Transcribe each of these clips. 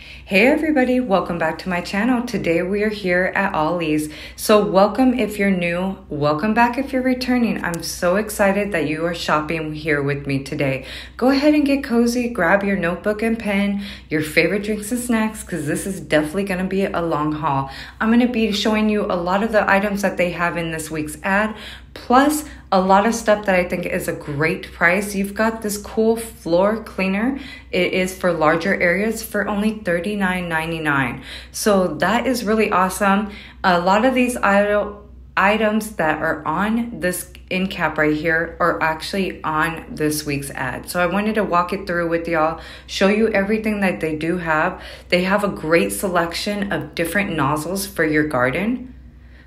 Hey everybody, welcome back to my channel. Today we are here at Ollie's. So welcome if you're new, welcome back if you're returning. I'm so excited that you are shopping here with me today. Go ahead and get cozy, grab your notebook and pen, your favorite drinks and snacks, because this is definitely gonna be a long haul. I'm gonna be showing you a lot of the items that they have in this week's ad, plus a lot of stuff that I think is a great price. You've got this cool floor cleaner. It is for larger areas for only $39.99. So that is really awesome. A lot of these items that are on this end cap right here are actually on this week's ad. So I wanted to walk it through with y'all, show you everything that they do have. They have a great selection of different nozzles for your garden.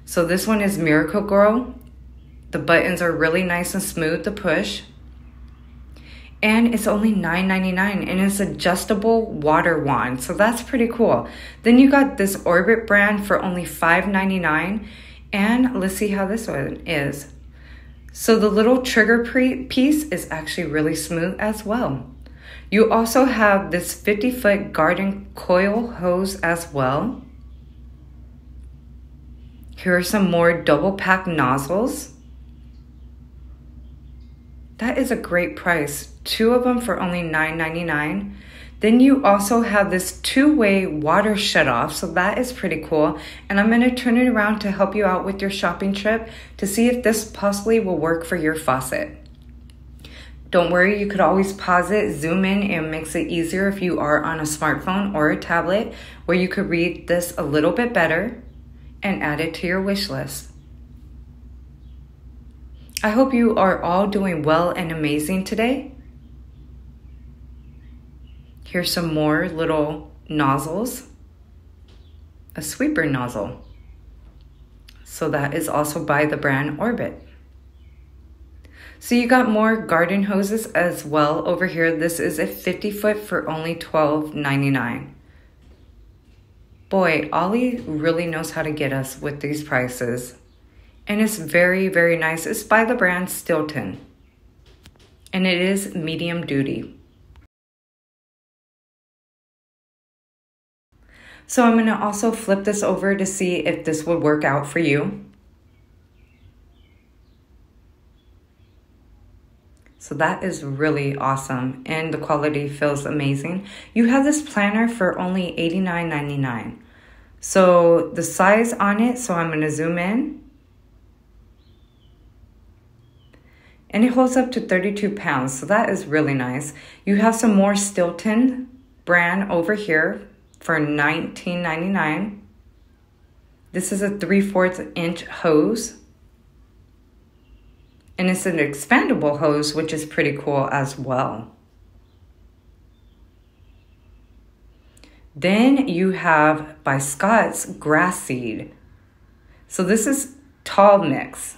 So this one is Miracle-Gro. The buttons are really nice and smooth to push. And it's only $9.99 and it's adjustable water wand. So that's pretty cool. Then you got this Orbit brand for only $5.99. And let's see how this one is. So the little trigger piece is actually really smooth as well. You also have this 50 foot garden coil hose as well. Here are some more double pack nozzles. That is a great price. Two of them for only $9.99. Then you also have this two-way water shut-off, so that is pretty cool. And I'm gonna turn it around to help you out with your shopping trip to see if this possibly will work for your faucet. Don't worry, you could always pause it, zoom in, and makes it easier if you are on a smartphone or a tablet where you could read this a little bit better and add it to your wish list. I hope you are all doing well and amazing today. Here's some more little nozzles. A sweeper nozzle. So that is also by the brand Orbit. So you got more garden hoses as well over here. This is a 50 foot for only $12.99. Boy, Ollie really knows how to get us with these prices and it's very, very nice. It's by the brand Stilton, and it is medium duty. So I'm going to also flip this over to see if this would work out for you. So that is really awesome and the quality feels amazing. You have this planner for only $89.99. So the size on it, so I'm to zoom in. And it holds up to 32 pounds, so that is really nice. You have some more Stilton brand over here for $19.99. This is a 3 4 inch hose. And it's an expandable hose, which is pretty cool as well. Then you have by Scotts grass seed. So this is tall mix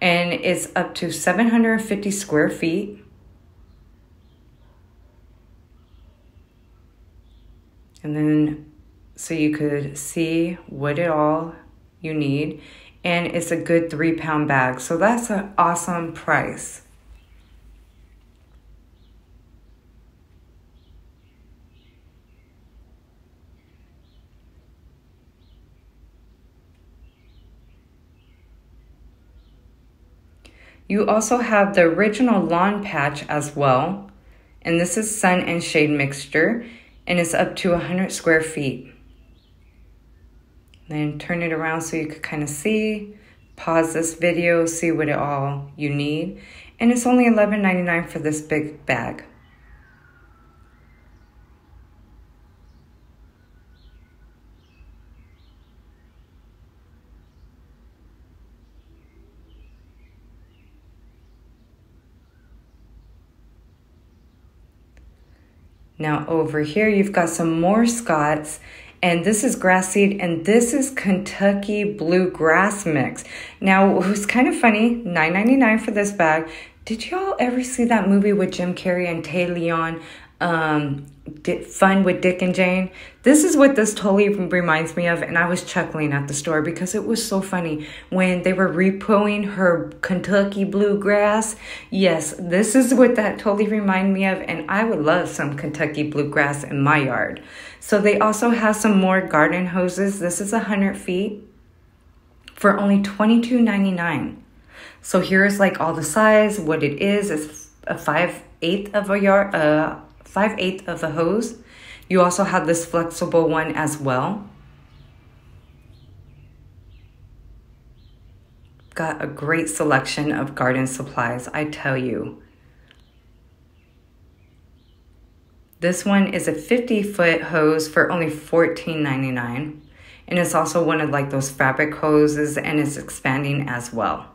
and it's up to 750 square feet. And then so you could see what it all you need. And it's a good three pound bag. So that's an awesome price. You also have the original lawn patch as well. And this is sun and shade mixture and it's up to 100 square feet. Then turn it around so you could kind of see. Pause this video, see what it all you need. And it's only $11.99 for this big bag. Now over here, you've got some more Scotts and this is grass seed and this is Kentucky bluegrass mix. Now it was kind of funny, $9.99 for this bag. Did y'all ever see that movie with Jim Carrey and Téa Leoni? Um, fun with Dick and Jane. This is what this totally reminds me of, and I was chuckling at the store because it was so funny when they were repoing her Kentucky bluegrass. Yes, this is what that totally reminded me of, and I would love some Kentucky bluegrass in my yard. So they also have some more garden hoses. This is a hundred feet for only twenty two ninety nine. So here's like all the size, what it is. It's a five eighth of a yard, uh, five eighth of a hose. You also have this flexible one as well. Got a great selection of garden supplies, I tell you. This one is a 50 foot hose for only $14.99. And it's also one of like those fabric hoses and it's expanding as well.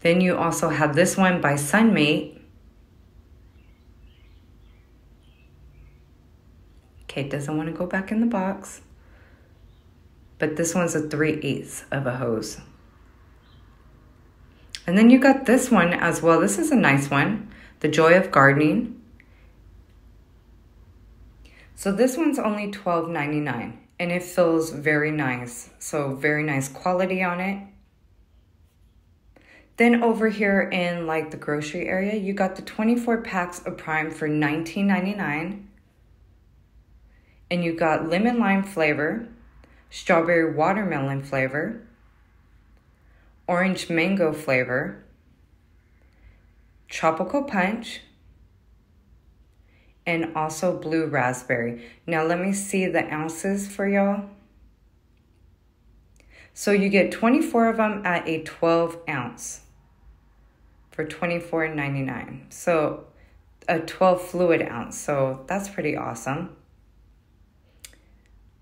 Then you also have this one by Sunmate. Kate doesn't want to go back in the box. But this one's a 3 eighths of a hose. And then you got this one as well. This is a nice one. The Joy of Gardening. So this one's only $12.99 and it feels very nice. So very nice quality on it. Then over here in like the grocery area, you got the 24 packs of Prime for $19.99. And you got lemon lime flavor, strawberry watermelon flavor, orange mango flavor, tropical punch, and also blue raspberry. Now let me see the ounces for y'all. So you get 24 of them at a 12 ounce for $24.99. So a 12 fluid ounce. So that's pretty awesome.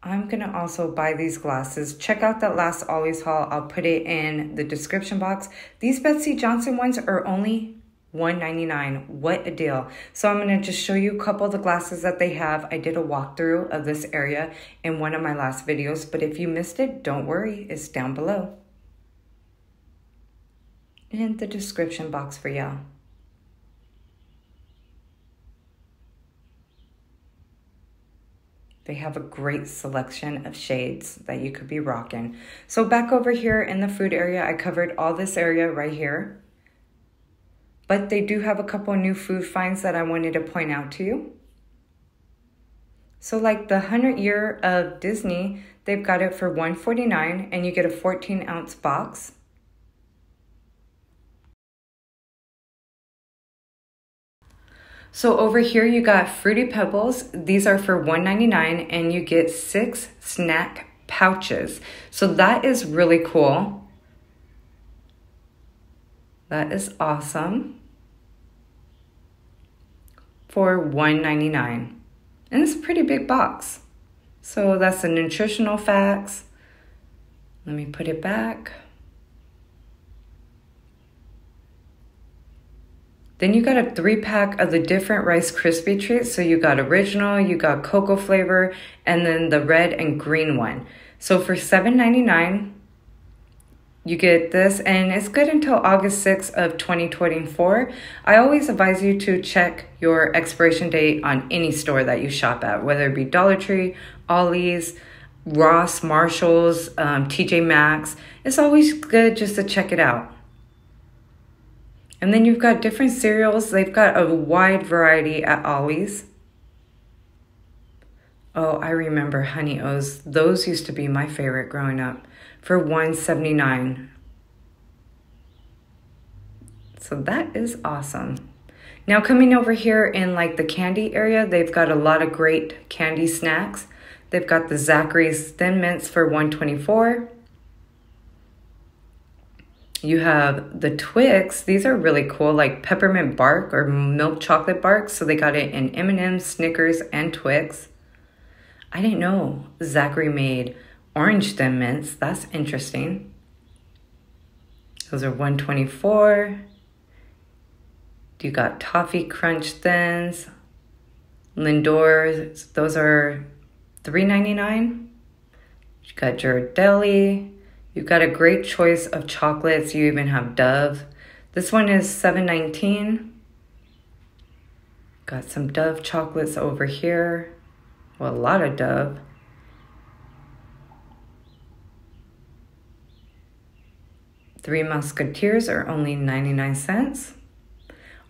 I'm to also buy these glasses. Check out that last Ollie's haul. I'll put it in the description box. These Betsey Johnson ones are only $1.99. What a deal. So I'm to just show you a couple of the glasses that they have. I did a walkthrough of this area in one of my last videos, but if you missed it, don't worry. It's down below in the description box for y'all. They have a great selection of shades that you could be rocking. So back over here in the food area, I covered all this area right here. But they do have a couple new food finds that I wanted to point out to you. So like the 100 year of Disney, they've got it for 149 and you get a 14 ounce box. So over here you got Fruity Pebbles. These are for $1.99 and you get six snack pouches. So that is really cool. That is awesome. For $1.99. And it's a pretty big box. So that's the nutritional facts. Let me put it back. Then you got a three pack of the different Rice Krispie treats. So you got original, you got cocoa flavor, and then the red and green one. So for $7.99, you get this and it's good until August 6th of 2024. I always advise you to check your expiration date on any store that you shop at, whether it be Dollar Tree, Ollie's, Ross, Marshalls, um, TJ Maxx. It's always good just to check it out. And then you've got different cereals. They've got a wide variety at Ollie's. Oh, I remember Honey O's. Those used to be my favorite growing up for 179. So that is awesome. Now coming over here in like the candy area, they've got a lot of great candy snacks. They've got the Zachary's Thin Mints for 124. You have the Twix. These are really cool, like peppermint bark or milk chocolate bark. So they got it in M&M's, Snickers, and Twix. I didn't know Zachary made orange thin mints. That's interesting. Those are 124. You got toffee crunch thins. Lindor, those are 3.99. You got Ghirardelli. You've got a great choice of chocolates. You even have Dove. This one is $7.19. Got some Dove chocolates over here. Well, a lot of Dove. Three Musketeers are only 99 cents.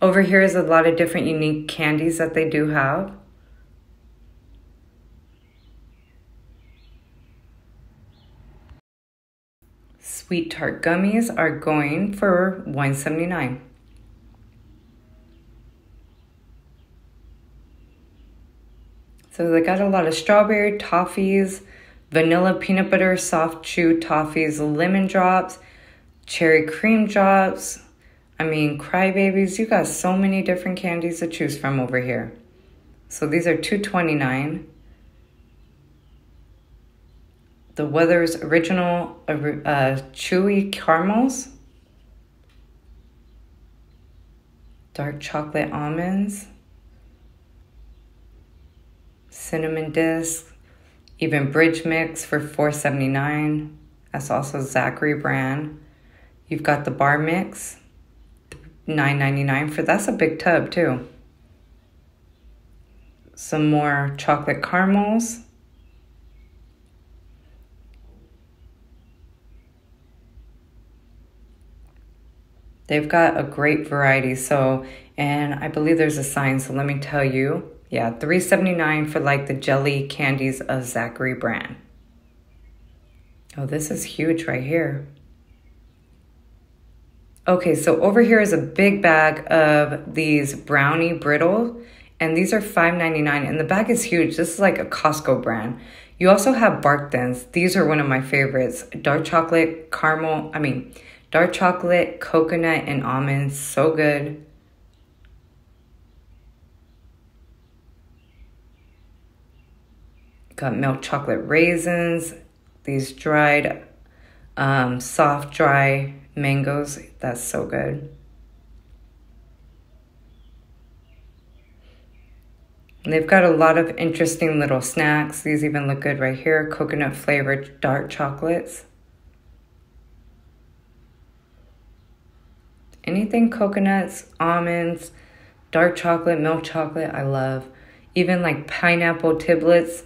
Over here is a lot of different unique candies that they do have. Sweet Tart Gummies are going for 179 So they got a lot of strawberry toffees, vanilla peanut butter, soft chew toffees, lemon drops, cherry cream drops. I mean, crybabies, you got so many different candies to choose from over here. So these are 229. The Werther's original uh, uh, chewy caramels, dark chocolate almonds cinnamon disc, even bridge mix for 4.79. That's also Zachary brand. You've got the bar mix, 9.99 for that's a big tub too. Some more chocolate caramels. They've got a great variety. So, and I believe there's a sign. So let me tell you yeah, 379 for like the jelly candies of Zachary brand. Oh, this is huge right here. Okay, so over here is a big bag of these brownie brittle, and these are $5.99, and the bag is huge. This is like a Costco brand. You also have Bark Thins. These are one of my favorites. Dark chocolate, caramel, I mean, dark chocolate, coconut, and almonds. So good. Got milk chocolate raisins, these dried, um, soft, dry mangoes. That's so good. And they've got a lot of interesting little snacks. These even look good right here. Coconut flavored dark chocolates. Anything coconuts, almonds, dark chocolate, milk chocolate, I love. Even like pineapple tidbits,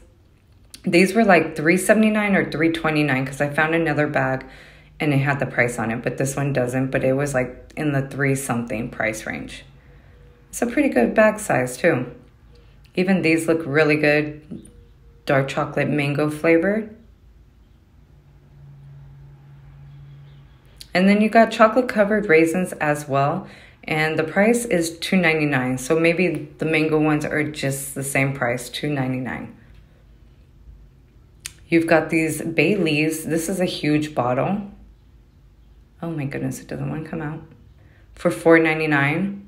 these were like 379 or 329 because I found another bag and it had the price on it, but this one doesn't, but it was like in the three something price range. It's a pretty good bag size too. Even these look really good. Dark chocolate mango flavored. And then you got chocolate covered raisins as well. And the price is $2.99. So maybe the mango ones are just the same price, $2.99. You've got these bay leaves. This is a huge bottle. Oh my goodness, it doesn't want to come out. For $4.99.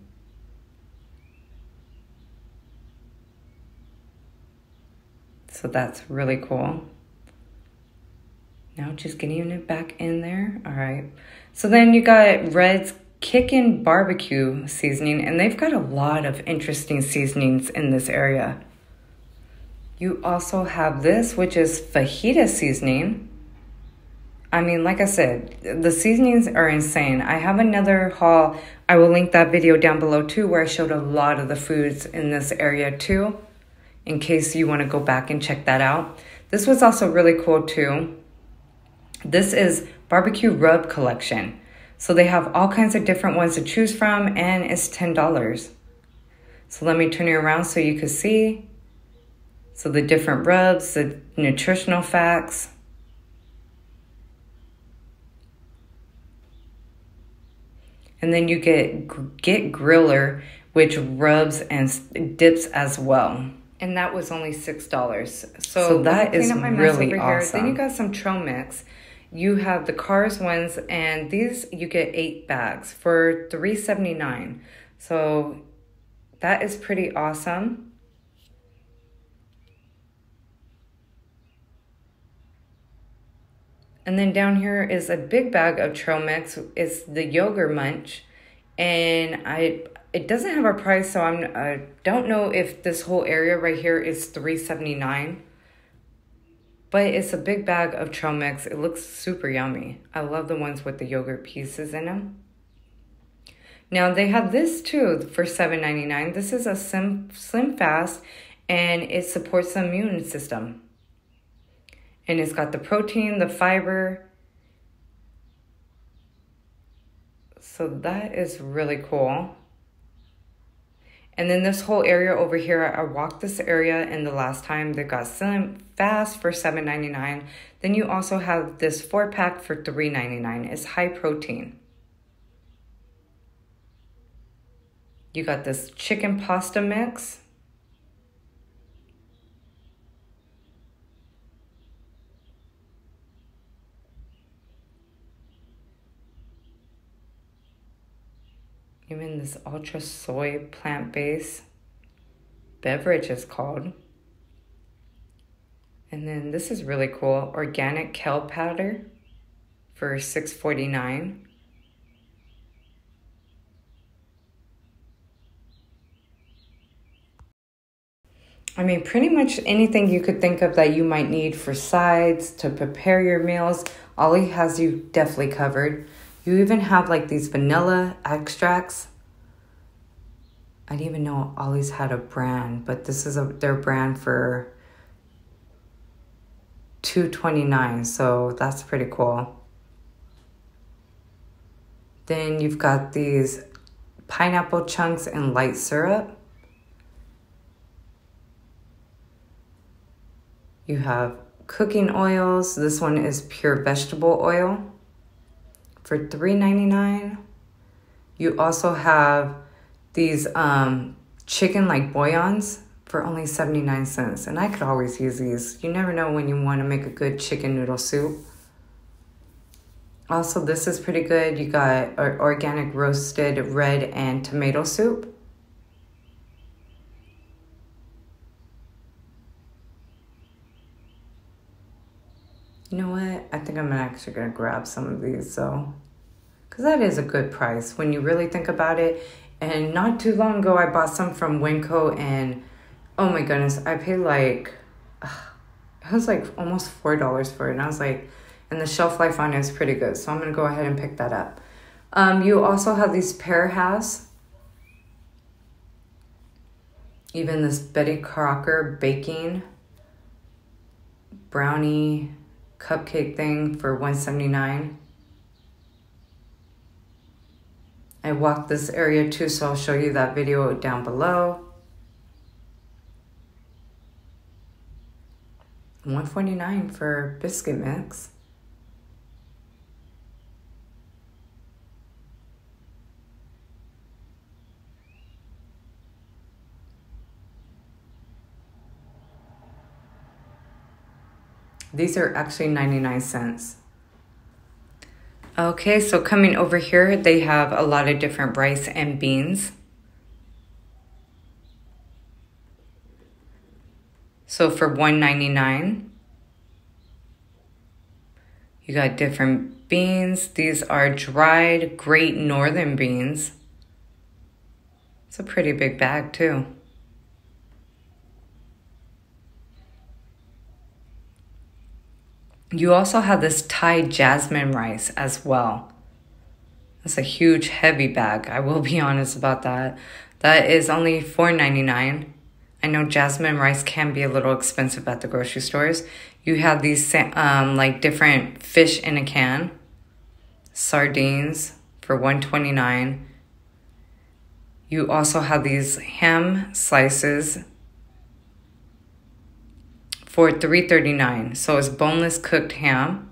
So that's really cool. Now just getting it back in there. All right. So then you got Red's Kickin' Barbecue seasoning, and they've got a lot of interesting seasonings in this area. You also have this, which is fajita seasoning. I mean, like I said, the seasonings are insane. I have another haul. I will link that video down below too, where I showed a lot of the foods in this area too, in case you want to go back and check that out. This was also really cool too. This is barbecue rub collection. So they have all kinds of different ones to choose from, and it's $10. So let me turn it around so you can see. So the different rubs, the nutritional facts. And then you get Get Griller, which rubs and dips as well. And that was only $6. So, so that is really awesome. Then you got some trail mix. You have the Cars ones, and these you get eight bags for three seventy nine. So that is pretty awesome. And then down here is a big bag of trail mix. It's the yogurt munch. And I it doesn't have a price, so I'm I don't know if this whole area right here is 379. But it's a big bag of trail mix. It looks super yummy. I love the ones with the yogurt pieces in them. Now they have this too for $7.99. This is a Slim, Slim Fast and it supports the immune system. And it's got the protein, the fiber. So that is really cool. And then this whole area over here, I walked this area and the last time they got Slim Fast for $7.99. Then you also have this four pack for $3.99. It's high protein. You got this chicken pasta mix. Even this ultra soy plant based beverage is called. And then this is really cool organic kale powder for six forty nine. I mean, pretty much anything you could think of that you might need for sides to prepare your meals, Ollie has you definitely covered. You even have like these vanilla extracts. I didn't even know Ollie's had a brand, but this is a their brand for 229 so that's pretty cool. Then you've got these pineapple chunks and light syrup. You have cooking oils. This one is pure vegetable oil for $3.99. You also have these um, chicken like bouillons for only 79 cents. And I could always use these. You never know when you want to make a good chicken noodle soup. Also, this is pretty good. You got organic roasted red and tomato soup. You know what? I think I'm actually going to grab some of these, so. Because that is a good price when you really think about it. And not too long ago, I bought some from Winco, and oh my goodness, I paid like, it was like almost $4 for it. And I was like, and the shelf life on it is pretty good. So I'm to go ahead and pick that up. Um, you also have these pear house. Even this Betty Crocker baking brownie cupcake thing for 179 I walked this area too, so I'll show you that video down below. 149 for biscuit mix. These are actually 99 cents. Okay, so coming over here, they have a lot of different rice and beans. So for 199 you got different beans. These are dried Great Northern beans. It's a pretty big bag too. You also have this Thai jasmine rice as well. That's a huge heavy bag. I will be honest about that. That is only $4.99. I know jasmine rice can be a little expensive at the grocery stores. You have these um, like different fish in a can, sardines for 129. You also have these ham slices for 339 so it's boneless cooked ham.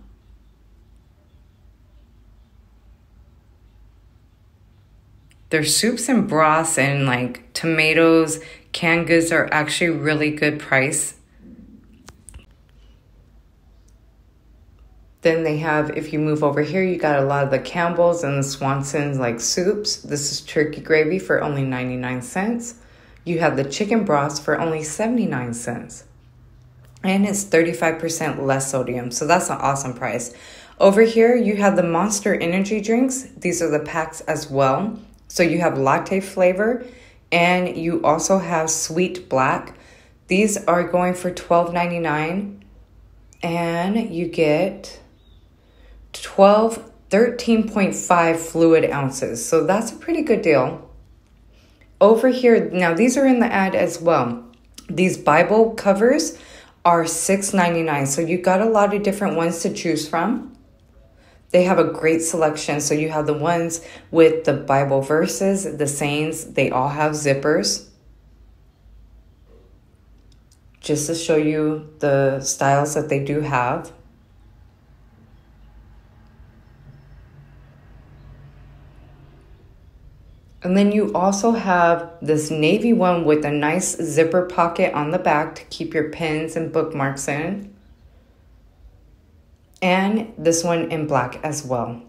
Their soups and broths and like tomatoes. Canned goods are actually really good price. Then they have if you move over here you got a lot of the campbell's and the swanson's like soups. This is turkey gravy for only 99 cents. You have the chicken broths for only 79 cents and it's 35% less sodium. So that's an awesome price. Over here, you have the Monster energy drinks. These are the packs as well. So you have latte flavor and you also have sweet black. These are going for $12.99. and you get 12 13.5 fluid ounces. So that's a pretty good deal. Over here, now these are in the ad as well. These Bible covers are $6.99. So you got a lot of different ones to choose from. They have a great selection. So you have the ones with the Bible verses, the sayings, they all have zippers. Just to show you the styles that they do have. And then you also have this navy one with a nice zipper pocket on the back to keep your pins and bookmarks in. And this one in black as well.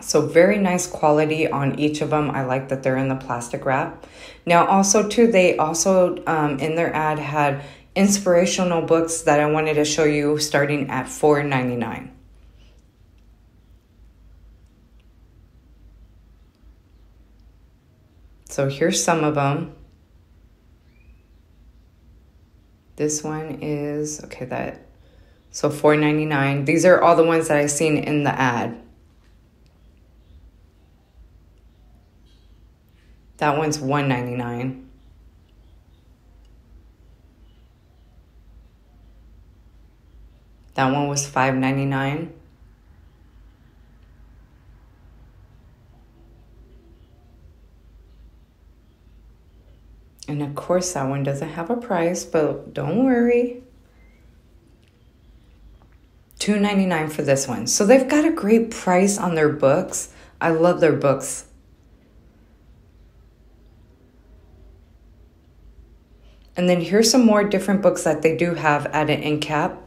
So very nice quality on each of them. I like that they're in the plastic wrap. Now also too, they also um, in their ad had inspirational books that I wanted to show you starting at $4.99. So here's some of them. This one is okay that so 4.99. These are all the ones that I've seen in the ad. That one's 1.99. That one was 5.99. And of course, that one doesn't have a price, but don't worry. $2.99 for this one. So they've got a great price on their books. I love their books. And then here's some more different books that they do have at an end cap.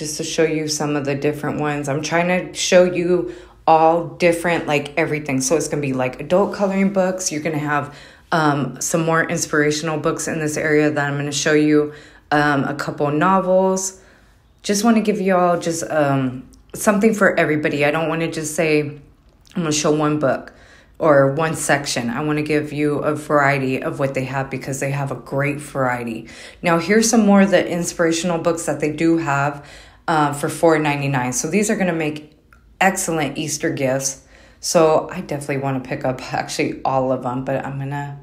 Just to show you some of the different ones. I'm trying to show you all different, like everything. So it's to be like adult coloring books. You're to have um, some more inspirational books in this area that I'm to show you, um, a couple novels. Just want to give you all just um, something for everybody. I don't want to just say, I'm to show one book or one section. I want to give you a variety of what they have because they have a great variety. Now, here's some more of the inspirational books that they do have uh, for $4.99. So these are going to make excellent Easter gifts. So I definitely want to pick up actually all of them, but I'm going to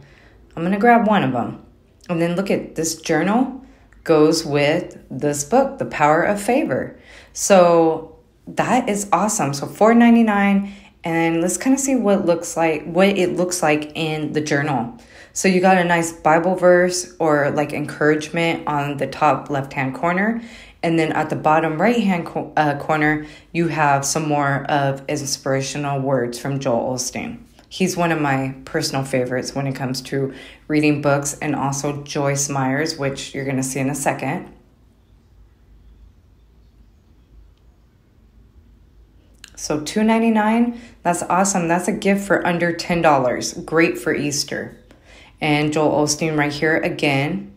I'm going to grab one of them. And then look at this journal goes with this book, The Power of Favor. So that is awesome. So $4.99 and let's kind of see what looks like what it looks like in the journal. So you got a nice Bible verse or like encouragement on the top left hand corner. And then at the bottom right hand co- uh, corner, you have some more of inspirational words from Joel Osteen. He's one of my personal favorites when it comes to reading books, and also Joyce Meyers, which you're going to see in a second. So $2.99, that's awesome. That's a gift for under $10. Great for Easter. And Joel Osteen right here again.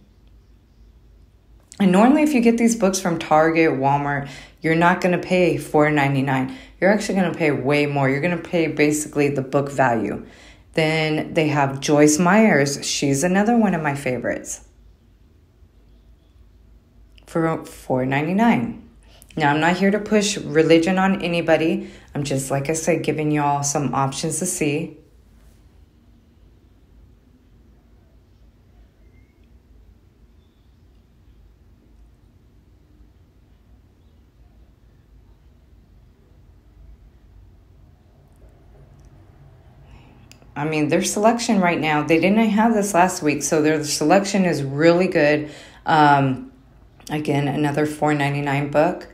And normally if you get these books from Target, Walmart, you're not going to pay $4.99. You're actually going to pay way more. You're going to pay basically the book value. Then they have Joyce Meyers. She's another one of my favorites. For $4.99. Now, I'm not here to push religion on anybody. I'm just, like I said, giving y'all some options to see. I mean, their selection right now, they didn't have this last week, so their selection is really good. Um, again, another $4.99 book.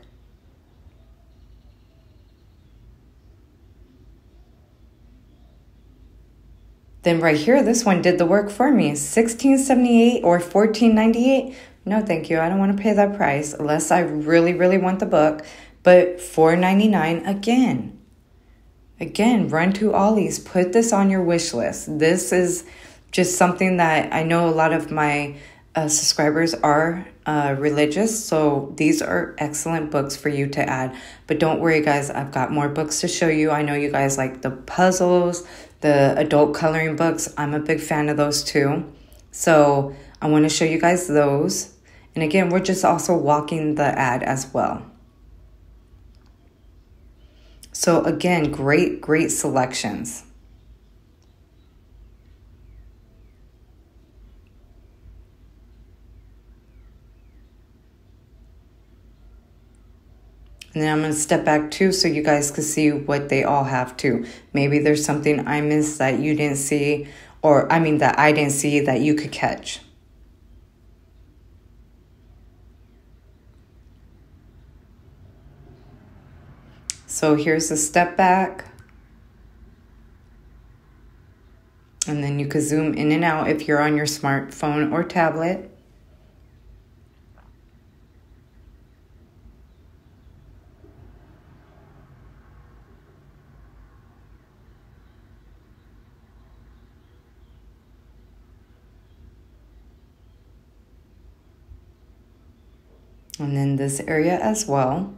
Then right here, this one did the work for me. 1678 or 1498. No, thank you. I don't want to pay that price unless I really, really want the book. But 499 again. Again, run to Ollie's. Put this on your wish list. This is just something that I know a lot of my uh, subscribers are uh, religious, so these are excellent books for you to add. But don't worry, guys, I've got more books to show you. I know you guys like the puzzles, the adult coloring books. I'm a big fan of those too. So I want to show you guys those. And again, we're just also walking the ad as well. So again, great, great selections. And then I'm going to step back too so you guys can see what they all have too. Maybe there's something I missed that you didn't see, or I mean, that I didn't see that you could catch. So here's a step back. And then you can zoom in and out if you're on your smartphone or tablet. and then this area as well.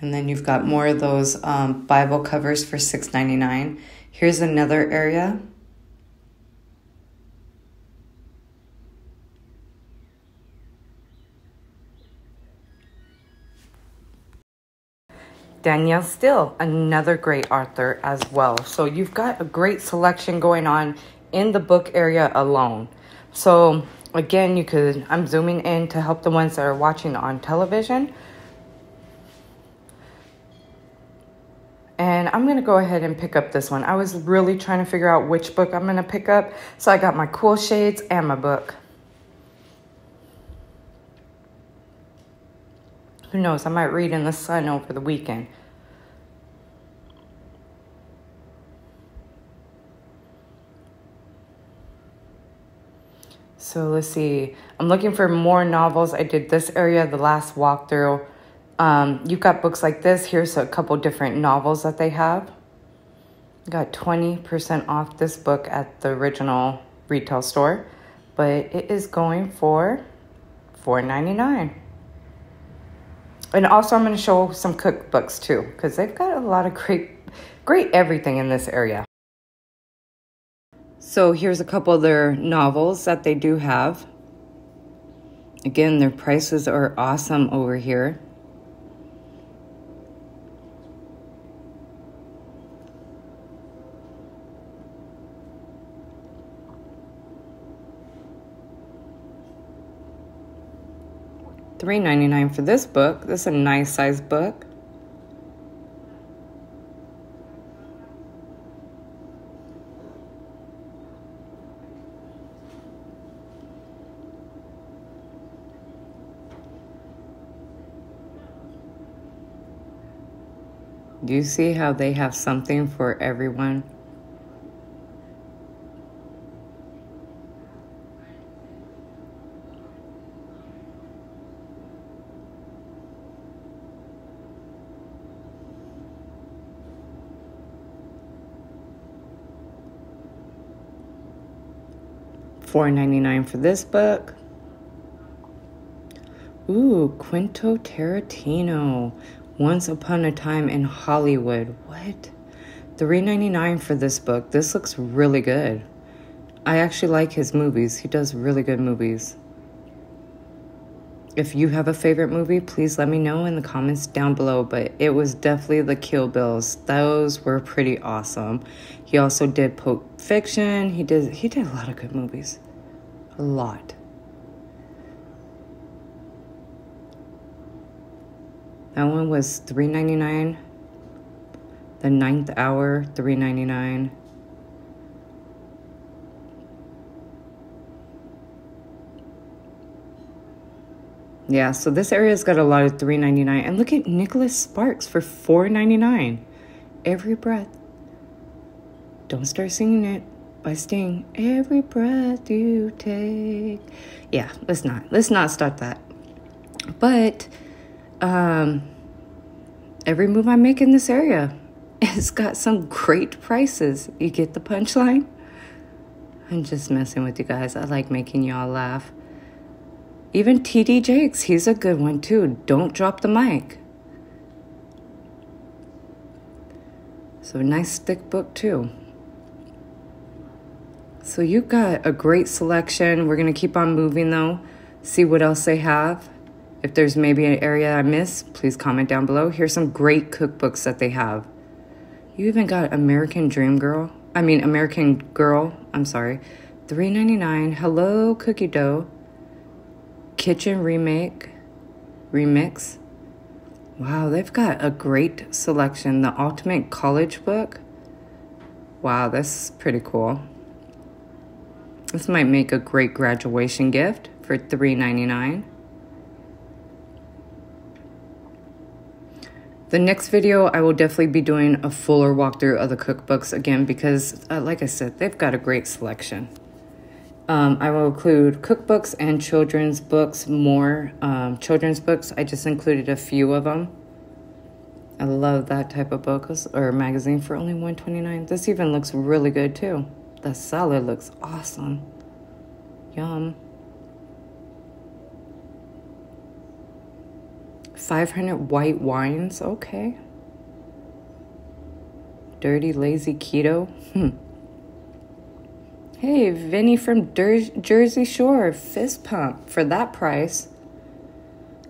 And then you've got more of those um, Bible covers for $6.99. Here's another area. Danielle Steel, another great author as well. So you've got a great selection going on in the book area alone. So again, you could, I'm zooming in to help the ones that are watching on television. And I'm to go ahead and pick up this one. I was really trying to figure out which book I'm to pick up. So I got my cool shades and my book. Who knows, I might read in the sun over the weekend. So let's see. I'm looking for more novels. I did this area the last walkthrough. Um, you've got books like this. Here's a couple different novels that they have. Got 20% off this book at the original retail store, but it is going for $4.99. And also, I'm going to show some cookbooks too, because they've got a lot of great, great everything in this area. So here's a couple of their novels that they do have. Again, their prices are awesome over here. Three ninety nine for this book. This is a nice size book. Do you see how they have something for everyone? Four ninety nine for this book. Ooh, Quentin Tarantino. Once Upon a Time in Hollywood. What? $3.99 for this book. This looks really good. I actually like his movies. He does really good movies. If you have a favorite movie, please let me know in the comments down below. But it was definitely the Kill Bills. Those were pretty awesome. He also did Pulp Fiction. He did he did a lot of good movies. A lot. That one was three ninety nine. The ninth hour, three ninety nine. Yeah, so this area's got a lot of three ninety nine. And look at Nicholas Sparks for four ninety nine. Every breath. Don't start singing it by Sting. Every breath you take. Yeah, let's not. Let's not start that. But um, every move I make in this area has got some great prices. You get the punchline? I'm just messing with you guys. I like making y'all laugh. Even TD Jakes, he's a good one too. Don't drop the mic. So, nice thick book too. So, you've got a great selection. We're going to keep on moving though, see what else they have. If there's maybe an area I missed, please comment down below. Here's some great cookbooks that they have. You even got American Dream Girl. I mean, American Girl. I'm sorry. $3.99. Hello, Cookie Dough. Kitchen Remake. Remix. Wow, they've got a great selection. The Ultimate College Book. Wow, that's pretty cool. This might make a great graduation gift for $3.99. The next video, I will definitely be doing a fuller walkthrough of the cookbooks again because, uh, like I said, they've got a great selection. Um, I will include cookbooks and children's books, more um, children's books. I just included a few of them. I love that type of book or magazine for only 129 This even looks really good too. The salad looks awesome. Yum. 500 white wines. Okay. Dirty Lazy Keto. Hmm. Hey, Vinny from Jersey Shore, fist pump for that price.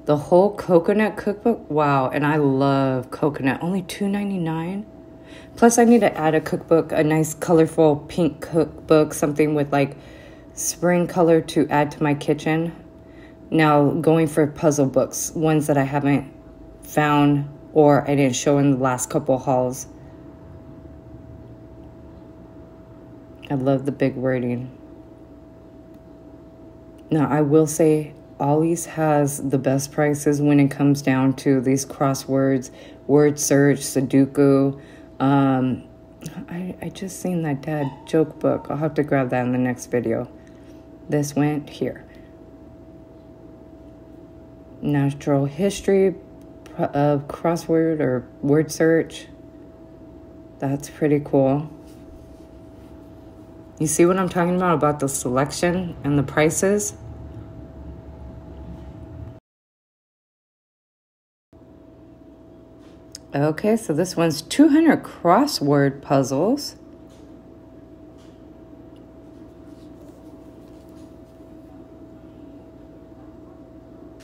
The whole coconut cookbook. Wow, and I love coconut. Only two ninety nine. Plus, I need to add a cookbook, a nice colorful pink cookbook, something with like spring color to add to my kitchen. Now, going for puzzle books, ones that I haven't found or I didn't show in the last couple hauls. I love the big wording. Now, I will say Ollie's has the best prices when it comes down to these crosswords, word search, Sudoku. Um, I, I just seen that dad joke book. I'll have to grab that in the next video. This went here natural history of crossword or word search. That's pretty cool. You see what I'm talking about about the selection and the prices? Okay, so this one's 200 crossword puzzles.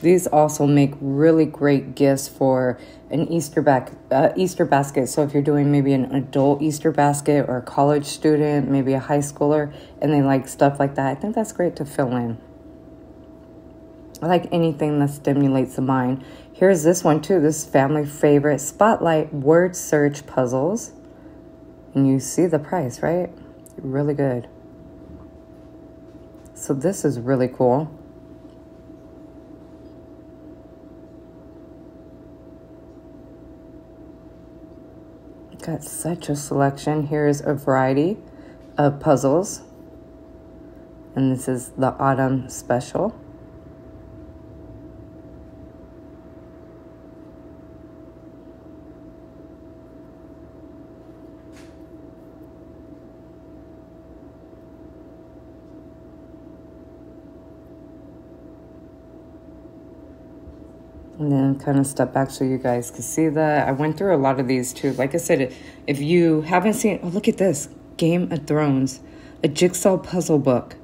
These also make really great gifts for an Easter back uh, Easter basket. So if you're doing maybe an adult Easter basket or a college student, maybe a high schooler, and they like stuff like that, I think that's great to fill in. I like anything that stimulates the mind. Here's this one too. This family favorite Spotlight word search puzzles. And you see the price, right? Really good. So this is really cool. Got such a selection. Here's a variety of puzzles. And this is the autumn special. And then kind of step back so you guys can see that. I went through a lot of these too. Like I said, if you haven't seen, oh, look at this Game of Thrones, a jigsaw puzzle book.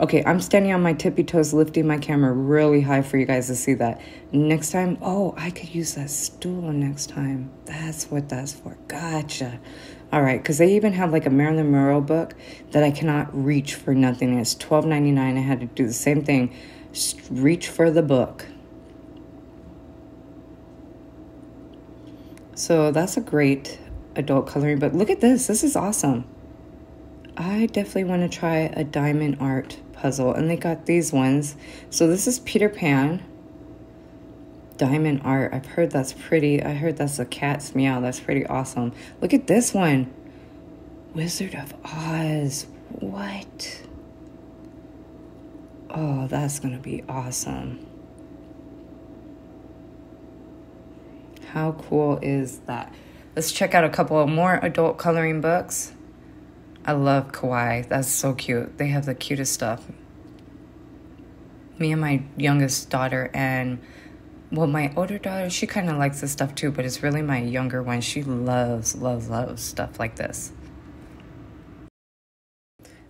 Okay, I'm standing on my tippy toes, lifting my camera really high for you guys to see that. Next time, oh, I could use that stool next time. That's what that's for. Gotcha. All right, because they even have like a Marilyn Monroe book that I cannot reach for nothing. It's twelve ninety nine. I had to do the same thing reach for the book. So that's a great adult coloring book. Look at this. This is awesome. I definitely want to try a diamond art puzzle. And they got these ones. So this is Peter Pan. Diamond art. I've heard that's pretty. I heard that's a cat's meow. That's pretty awesome. Look at this one. Wizard of Oz. What? Oh, that's going to be awesome. How cool is that? Let's check out a couple more adult coloring books. I love Kawaii. That's so cute. They have the cutest stuff. Me and my youngest daughter and well, my older daughter, she kind of likes this stuff too, but it's really my younger one. She loves, loves, loves stuff like this.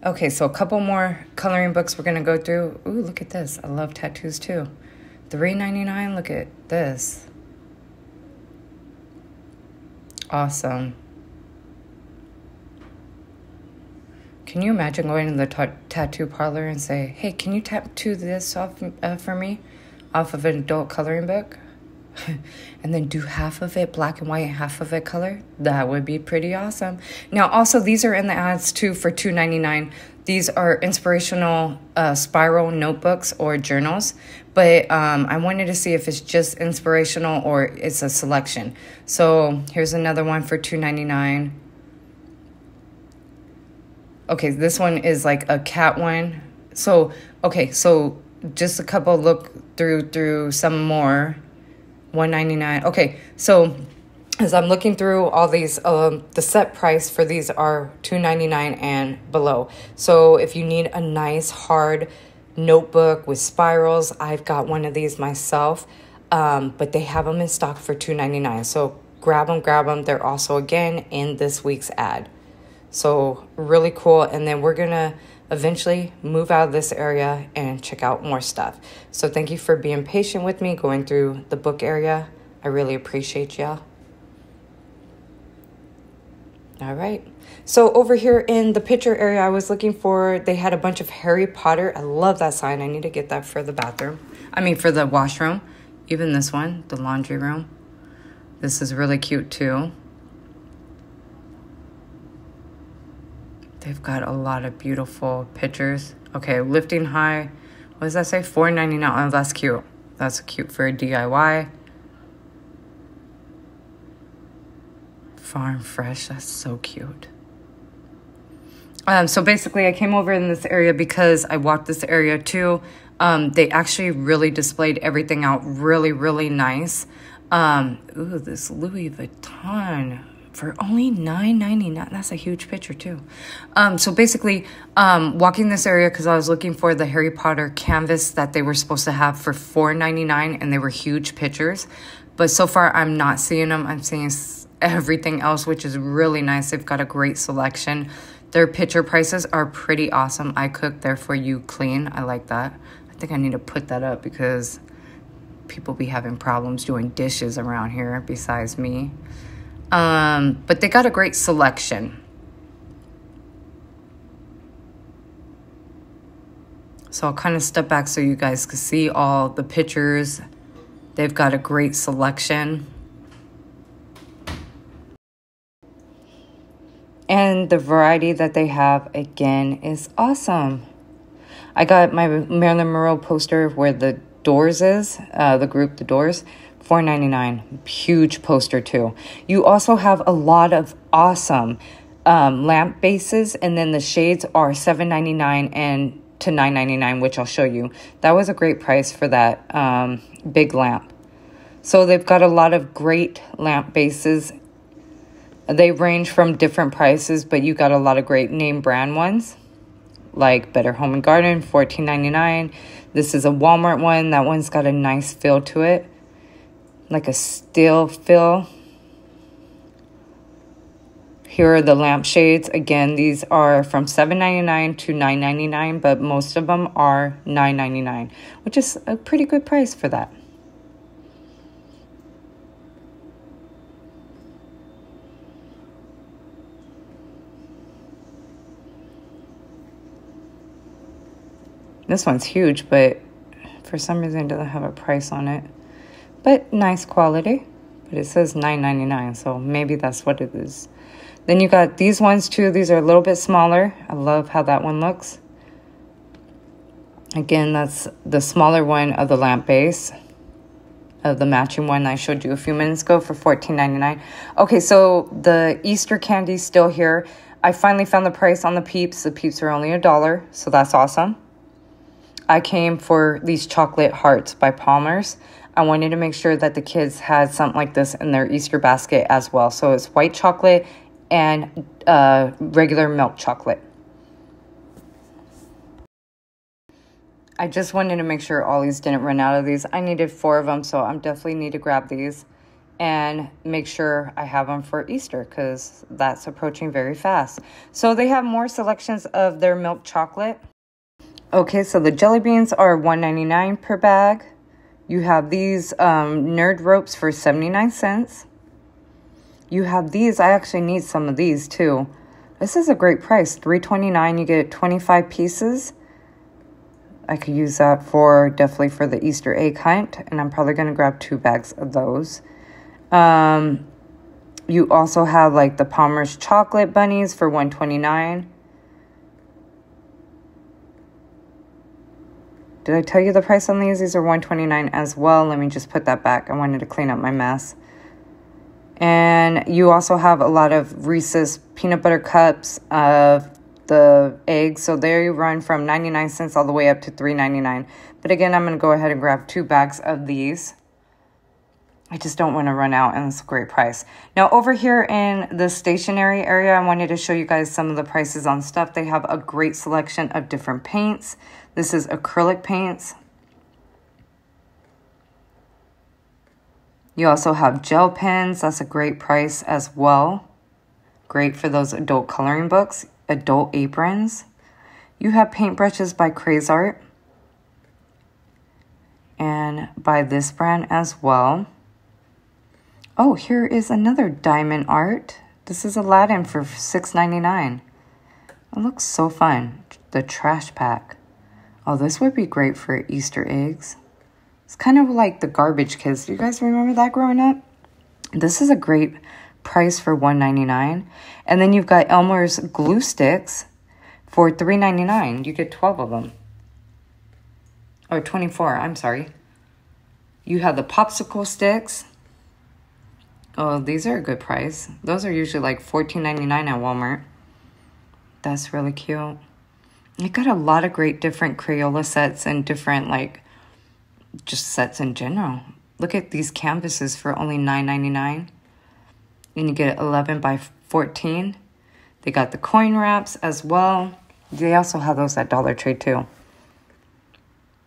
Okay, so a couple more coloring books we're gonna go through. Ooh, look at this. I love tattoos too. Three ninety nine. Look at this. Awesome. Can you imagine going to the t- tattoo parlor and say, "Hey, can you tattoo this off uh, for me, off of an adult coloring book?" and then do half of it black and white and half of it color that would be pretty awesome. Now also these are in the ads too for 2.99 these are inspirational uh, spiral notebooks or journals but um, i wanted to see if it's just inspirational or it's a selection. So here's another one for 2.99 okay this one is like a cat one. So okay so just a couple look through through some more 199 okay so as i'm looking through all these um, the set price for these are 299 and below. So if you need a nice hard notebook with spirals i've got one of these myself um, but they have them in stock for 299 so grab them grab them they're also again in this week's ad. So really cool. And then we're gonna eventually move out of this area and check out more stuff. So thank you for being patient with me going through the book area. I really appreciate y'all. All right. So over here in the picture area, I was looking for, they had a bunch of Harry Potter. I love that sign. I need to get that for the bathroom. I mean, for the washroom. Even this one, the laundry room. This is really cute too. They've got a lot of beautiful pictures. Okay, lifting high. What does that say? Four ninety nine. Oh, that's cute. That's cute for a DIY. Farm fresh. That's so cute. Um, so basically, I came over in this area because I walked this area too. Um, they actually really displayed everything out really, really nice. Um, ooh, this Louis Vuitton for only nine ninety nine. That's a huge picture too. Um, so basically, um, walking this area because I was looking for the Harry Potter canvas that they were supposed to have for four ninety nine, and they were huge pictures. But so far, I'm not seeing them. I'm seeing everything else, which is really nice. They've got a great selection. Their picture prices are pretty awesome. I cook, therefore you clean. I like that. I think I need to put that up because people be having problems doing dishes around here besides me. Um, but they got a great selection. So I'll kind of step back so you guys can see all the pictures. They've got a great selection. And the variety that they have, again, is awesome. I got my Marilyn Monroe poster where the Doors is, uh, the group The Doors. Four ninety nine, huge poster too. You also have a lot of awesome um, lamp bases, and then the shades are seven ninety nine and to nine ninety nine, which I'll show you. That was a great price for that um, big lamp. So they've got a lot of great lamp bases. They range from different prices, but you got a lot of great name brand ones, like Better Home and Garden, fourteen ninety nine. This is a Walmart one. That one's got a nice feel to it like a steel fill. Here are the lampshades. Again, these are from $7.99 to $9.99, but most of them are $9.99, which is a pretty good price for that. This one's huge, but for some reason it doesn't have a price on it but nice quality. But it says nine ninety nine, so maybe that's what it is. Then you got these ones too. These are a little bit smaller. I love how that one looks. Again, that's the smaller one of the lamp base of the matching one I showed you a few minutes ago for fourteen ninety nine. Okay, so the Easter candy's still here. I finally found the price on the Peeps. The Peeps are only a dollar, so that's awesome. I came for these chocolate hearts by Palmer's. I wanted to make sure that the kids had something like this in their Easter basket as well. So it's white chocolate and uh, regular milk chocolate. I just wanted to make sure Ollie's didn't run out of these. I needed four of them, so I'm definitely need to grab these and make sure I have them for Easter because that's approaching very fast. So they have more selections of their milk chocolate. Okay, so the jelly beans are $1.99 per bag. You have these um, nerd ropes for 79 cents. You have these. I actually need some of these too. This is a great price. $3.29. You get 25 pieces. I could use that for definitely for the Easter egg hunt, and I'm probably gonna grab two bags of those. Um, you also have like the Palmer's chocolate bunnies for 129. Did I tell you the price on these? These are 129 as well. Let me just put that back. I wanted to clean up my mess. And you also have a lot of Reese's peanut butter cups of the eggs. So they run from 99 cents all the way up to 3.99. But again, I'm going to go ahead and grab two bags of these. I just don't want to run out and it's a great price. Now over here in the stationery area, I wanted to show you guys some of the prices on stuff. They have a great selection of different paints. This is acrylic paints. You also have gel pens. That's a great price as well. Great for those adult coloring books adult aprons. You have paintbrushes by Crazart and by this brand as well. Oh, here is another diamond art. This is Aladdin for $6.99. It looks so fun. The trash pack. Oh, this would be great for Easter eggs. It's kind of like the garbage kids. Do you guys remember that growing up? This is a great price for $1.99. And then you've got Elmer's glue sticks for $3.99. You get 12 of them. Or 24, I'm sorry. You have the popsicle sticks. Oh, these are a good price. Those are usually like $14.99 at Walmart. That's really cute. You got a lot of great different Crayola sets and different like just sets in general. Look at these canvases for only $9.99 and you get 11 by 14. They got the coin wraps as well. They also have those at Dollar Tree too.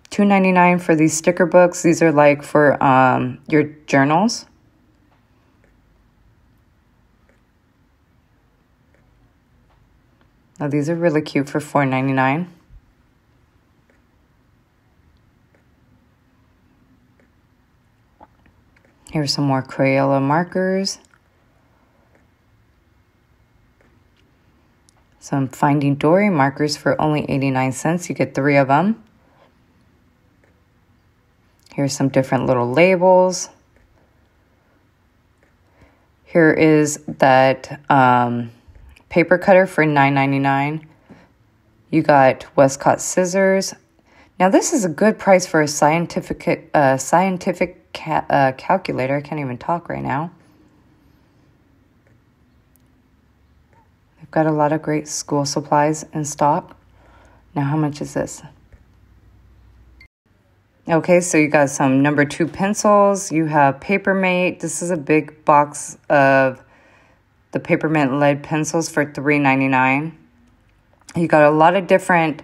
$2.99 for these sticker books. These are like for um, your journals. Now these are really cute for $4.99. Here's some more Crayola markers. some Finding Dory markers for only 89 cents. You get three of them. Here's some different little labels. Here is that um, paper cutter for $9.99. You got Westcott scissors. Now this is a good price for a scientific uh, scientific ca uh, calculator. I can't even talk right now. They've got a lot of great school supplies in stock. Now, how much is this? Okay, so you got some number two pencils. You have Papermate. This is a big box of the Papermate lead pencils for $3.99. You got a lot of different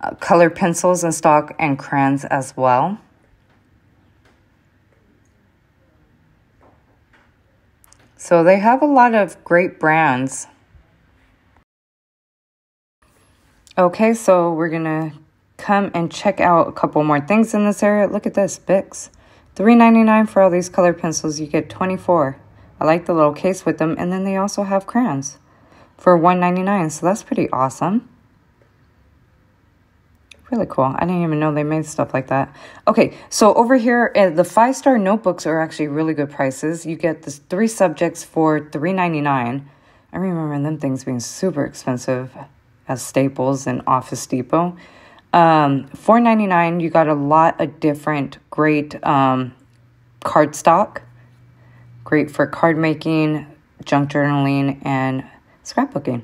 uh, color pencils in stock and crayons as well. So they have a lot of great brands. Okay, so we're gonna come and check out a couple more things in this area. Look at this, Bix. $3.99 for all these color pencils. You get 24. I like the little case with them. And then they also have crayons for $1.99. So that's pretty awesome. Really cool. I didn't even know they made stuff like that. Okay, so over here, uh, the five-star notebooks are actually really good prices. You get the three subjects for $3.99. I remember them things being super expensive as Staples and Office Depot. Um, Four ninety nine. You got a lot of different great um, card stock. Great for card making, junk journaling, and scrapbooking.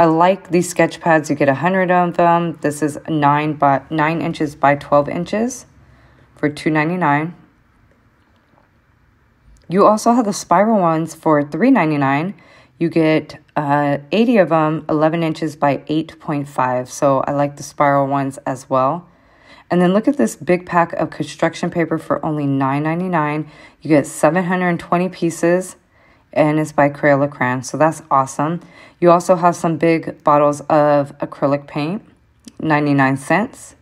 I like these sketch pads. You get a hundred of them. This is nine by nine inches by twelve inches for two ninety nine. You also have the spiral ones for three ninety nine. You get uh, 80 of them, 11 inches by 8.5. So I like the spiral ones as well. And then look at this big pack of construction paper for only $9.99. You get 720 pieces and it's by Crayola Crayon. So that's awesome. You also have some big bottles of acrylic paint, 99 cents.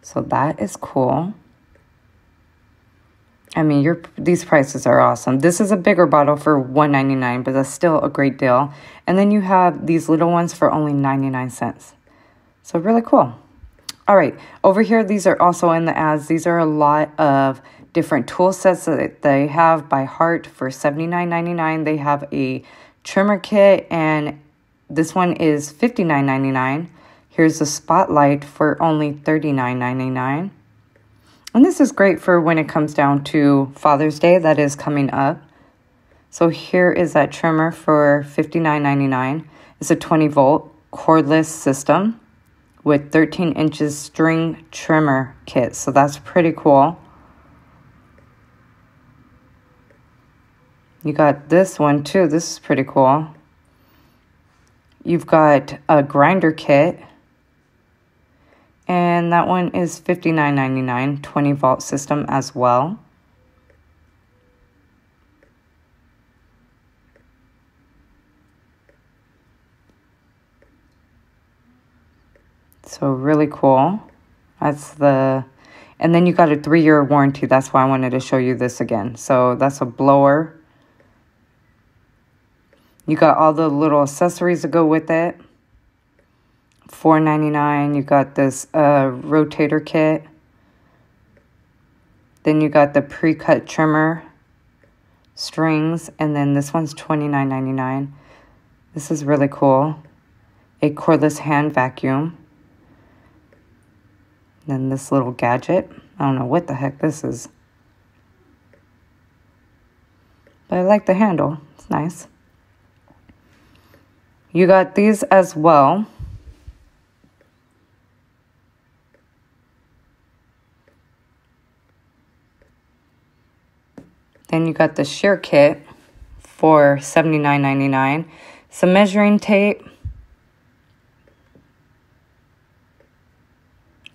So that is cool. I mean, your these prices are awesome. This is a bigger bottle for $1.99, but that's still a great deal. And then you have these little ones for only 99 cents. So really cool. All right, over here, these are also in the ads. These are a lot of different tool sets that they have by Hart for $79.99. They have a trimmer kit, and this one is $59.99. Here's a spotlight for only $39.99. And this is great for when it comes down to Father's Day that is coming up. So here is that trimmer for $59.99. It's a 20 volt cordless system with 13 inches string trimmer kit. So that's pretty cool. You got this one too. This is pretty cool. You've got a grinder kit. And that one is $59.99, 20 volt system as well. So really cool. That's the, and then you got a three year warranty. That's why I wanted to show you this again. So that's a blower. You got all the little accessories that go with it. Four ninety nine. You got this uh, rotator kit. Then you got the pre-cut trimmer strings, and then this one's twenty nine ninety nine. This is really cool. A cordless hand vacuum. Then this little gadget. I don't know what the heck this is. But I like the handle. It's nice. You got these as well. Then you got the shear kit for $79.99. Some measuring tape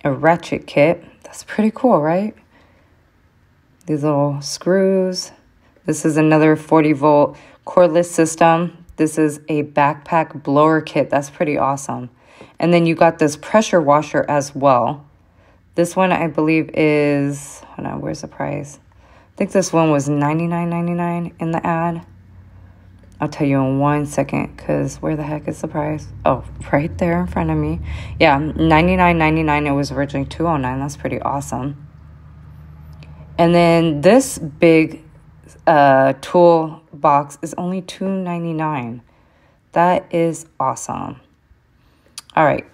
a ratchet kit. That's pretty cool, right? These little screws. This is another 40 volt cordless system. This is a backpack blower kit. That's pretty awesome. And then you got this pressure washer as well. This one I believe is, hold on, where's the price? I think this one was $99.99 in the ad. I'll tell you in one second because where the heck is the price? Oh, right there in front of me. Yeah, ninety nine ninety nine. It was originally two oh nine. That's pretty awesome. And then this big uh, tool box is only two ninety nine. That is awesome. All right.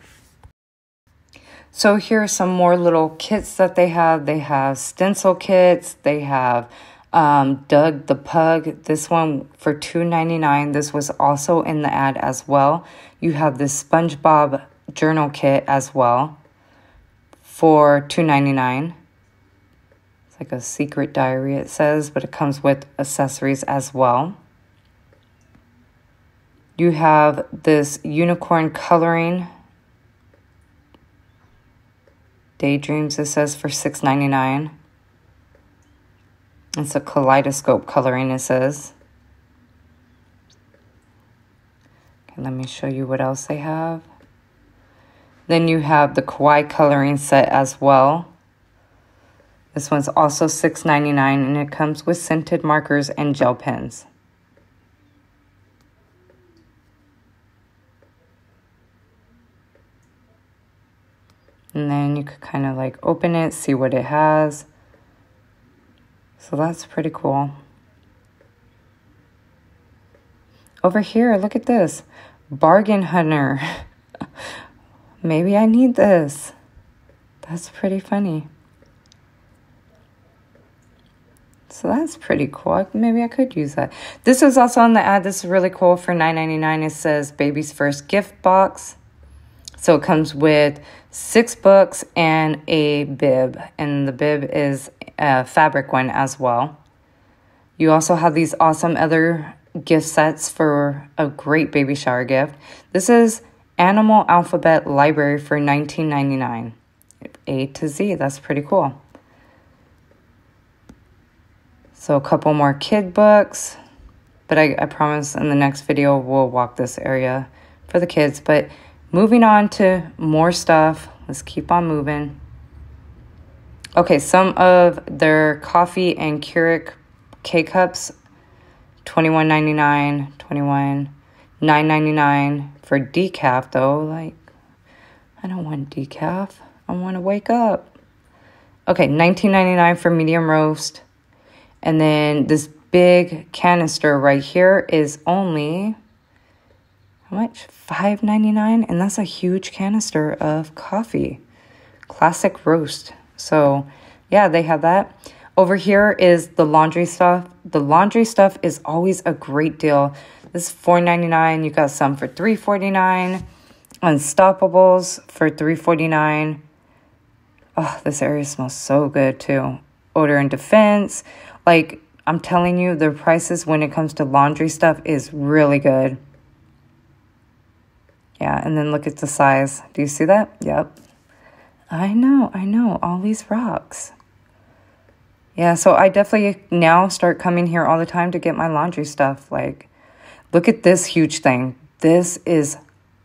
So here are some more little kits that they have. They have stencil kits. They have um, Doug the Pug, this one for two ninety nine. This was also in the ad as well. You have this SpongeBob journal kit as well for two ninety nine. It's like a secret diary, it says, but it comes with accessories as well. You have this unicorn coloring daydreams. It says for six ninety nine. It's a kaleidoscope coloring, it says. Okay, let me show you what else they have. Then you have the kawaii coloring set as well. This one's also $6.99 and it comes with scented markers and gel pens. And then you could kind of like open it, see what it has. So that's pretty cool. Over here, look at this. Bargain Hunter. Maybe I need this. That's pretty funny. So that's pretty cool. Maybe I could use that. This is also on the ad. This is really cool for $9.99. It says Baby's First Gift Box. So it comes with six books and a bib. And the bib is a fabric one as well. You also have these awesome other gift sets for a great baby shower gift. This is Animal Alphabet Library for $19.99. A to Z, that's pretty cool. So a couple more kid books, but I, I promise in the next video we'll walk this area for the kids. But moving on to more stuff, let's keep on moving. Okay, some of their coffee and Keurig K cups, twenty one ninety nine, twenty one nine ninety nine for decaf though. Like, I don't want decaf. I want to wake up. Okay, nineteen ninety nine for medium roast, and then this big canister right here is only how much? Five ninety nine, and that's a huge canister of coffee, classic roast. So, yeah, they have that. Over here is the laundry stuff. The laundry stuff is always a great deal. This is $4.99. You got some for $3.49. Unstopables for $3.49. Oh, this area smells so good too. Odor and Defense. Like, I'm telling you, their prices when it comes to laundry stuff is really good. Yeah, and then look at the size. Do you see that? Yep. I know, I know. All these rocks. Yeah, so I definitely now start coming here all the time to get my laundry stuff. Like, look at this huge thing. This is,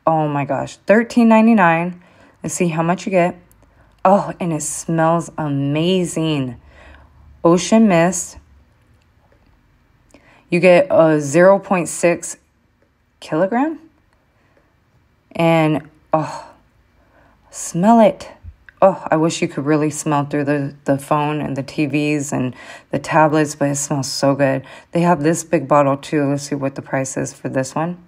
oh my gosh, thirteen ninety nine. Let's see how much you get. Oh, and it smells amazing. Ocean Mist. You get a 0.6 kilogram. And, oh, smell it oh, I wish you could really smell through the, the phone and the TVs and the tablets, but it smells so good. They have this big bottle too. Let's see what the price is for this one.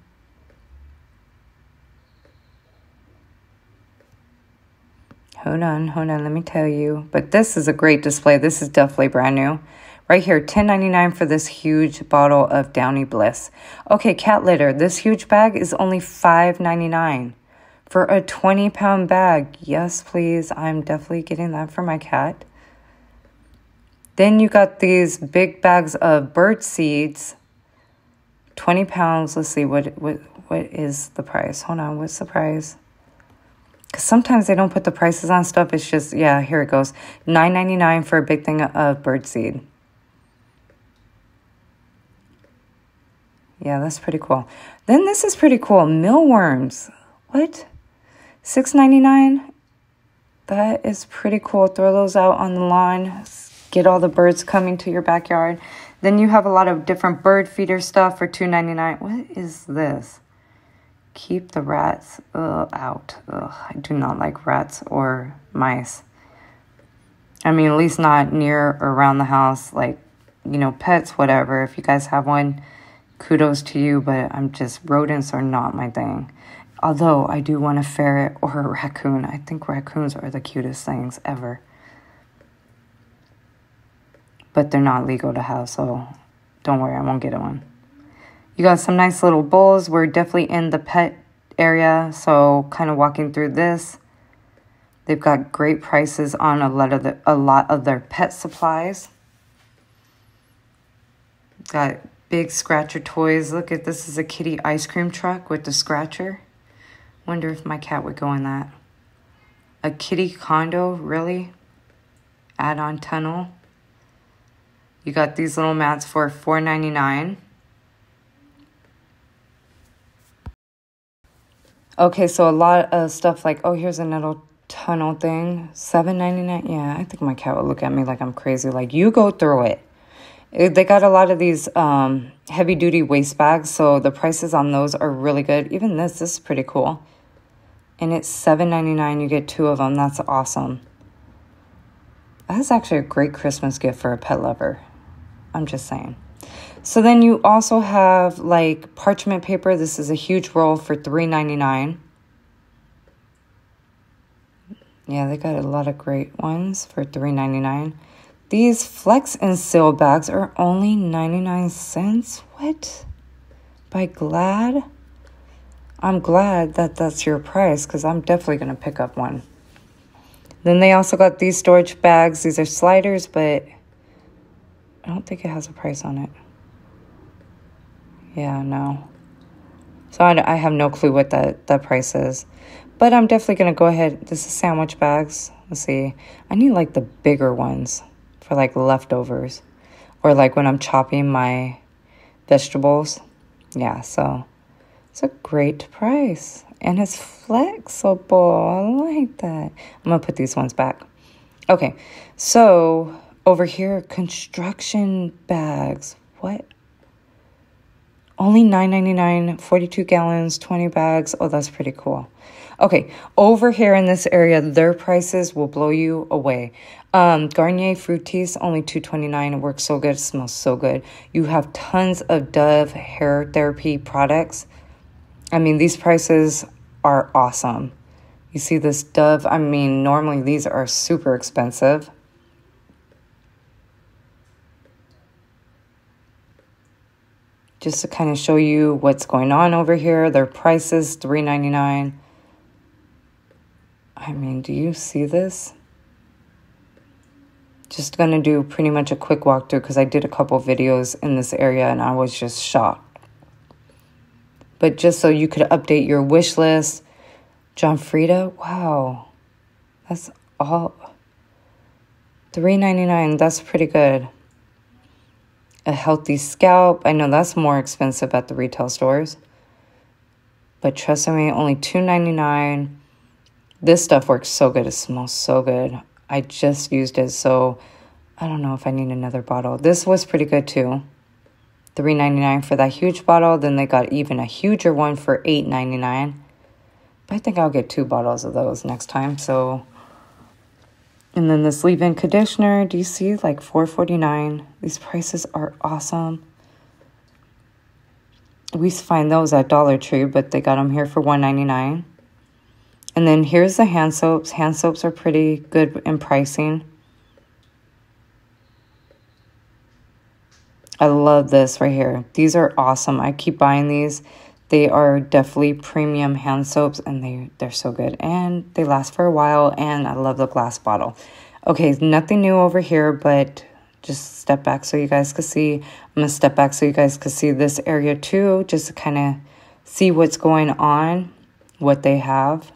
Hold on, hold on, let me tell you. But this is a great display. This is definitely brand new. Right here, ten ninety nine for this huge bottle of Downy Bliss. Okay, cat litter. This huge bag is only five ninety nine for a 20 pound bag. Yes, please. I'm definitely getting that for my cat. Then you got these big bags of bird seeds. 20 pounds. Let's see what what what is the price. Hold on, what's the price? Cause sometimes they don't put the prices on stuff. It's just yeah, here it goes. Nine ninety nine for a big thing of bird seed. Yeah, that's pretty cool. Then this is pretty cool. Mealworms. What? Six ninety nine. That is pretty cool. Throw those out on the lawn. Get all the birds coming to your backyard. Then you have a lot of different bird feeder stuff for two ninety nine. What is this? Keep the rats ugh, out. Ugh, I do not like rats or mice. I mean, at least not near or around the house. Like, you know, pets, whatever. If you guys have one, kudos to you. But I'm just rodents are not my thing. Although I do want a ferret or a raccoon. I think raccoons are the cutest things ever. But they're not legal to have, so don't worry, I won't get one. You got some nice little bowls. We're definitely in the pet area, so kind of walking through this. They've got great prices on a lot of the, a lot of their pet supplies. Got big scratcher toys. Look at this is a kitty ice cream truck with the scratcher. Wonder if my cat would go in that. A kitty condo, really? Add on tunnel. You got these little mats for $4.99. Okay, so a lot of stuff like, oh, here's a little tunnel thing, $7.99. Yeah, I think my cat would look at me like I'm crazy. Like, you go through it. They got a lot of these um, heavy duty waste bags, so the prices on those are really good. Even this, this is pretty cool and it's $7.99. You get two of them. That's awesome. That's actually a great Christmas gift for a pet lover. I'm just saying. So then you also have like parchment paper. This is a huge roll for $3.99. Yeah, they got a lot of great ones for $3.99. These Flex and Seal bags are only 99 cents. What? By Glad? I'm glad that that's your price because I'm definitely going to pick up one. Then they also got these storage bags. These are sliders, but I don't think it has a price on it. Yeah, no. So I, I have no clue what the, the price is. But I'm definitely going to go ahead. This is sandwich bags. Let's see. I need like the bigger ones for like leftovers or like when I'm chopping my vegetables. Yeah, so it's a great price and it's flexible. I like that. I'm to put these ones back. Okay, so over here, construction bags. What? Only $9.99, 42 gallons, 20 bags. Oh, that's pretty cool. Okay, over here in this area, their prices will blow you away. Um, Garnier Fructis, only two twenty nine. It works so good. It smells so good. You have tons of Dove hair therapy products. I mean, these prices are awesome. You see this Dove, I mean, normally these are super expensive. Just to kind of show you what's going on over here. Their prices three ninety nine. I mean, do you see this? Just gonna do pretty much a quick walkthrough because I did a couple videos in this area and I was just shocked. But just so you could update your wish list, John Frieda, wow, that's all. Three ninety nine. That's pretty good. A healthy scalp. I know that's more expensive at the retail stores, but trust me, only two ninety nine. This stuff works so good. It smells so good. I just used it, so I don't know if I need another bottle. This was pretty good too. Three ninety nine for that huge bottle. Then they got even a huger one for eight ninety nine. But I think I'll get two bottles of those next time. So, and then this leave-in conditioner. Do you see like four forty nine? These prices are awesome. We find those at Dollar Tree, but they got them here for one ninety nine. And then here's the hand soaps. Hand soaps are pretty good in pricing. I love this right here. These are awesome. I keep buying these. They are definitely premium hand soaps and they, they're so good. And they last for a while and I love the glass bottle. Okay, nothing new over here, but just step back so you guys can see. I'm to step back so you guys can see this area too, just to kind of see what's going on, what they have.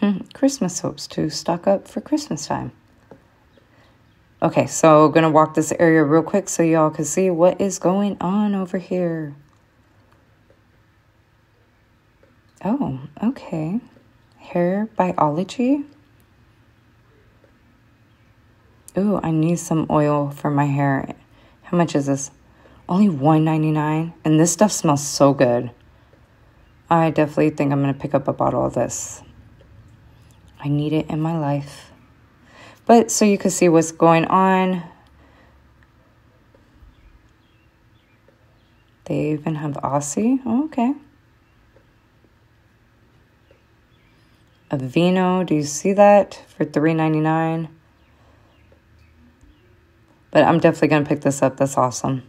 Hmm, Christmas soaps to stock up for Christmas time. Okay, so going to walk this area real quick so y'all can see what is going on over here. Oh, okay. Hair biology. Ooh, I need some oil for my hair. How much is this? Only $1.99. And this stuff smells so good. I definitely think I'm going to pick up a bottle of this. I need it in my life. But so you can see what's going on. They even have Aussie. Oh, okay. Aveeno, do you see that for three ninety nine? But I'm definitely going to pick this up. That's awesome.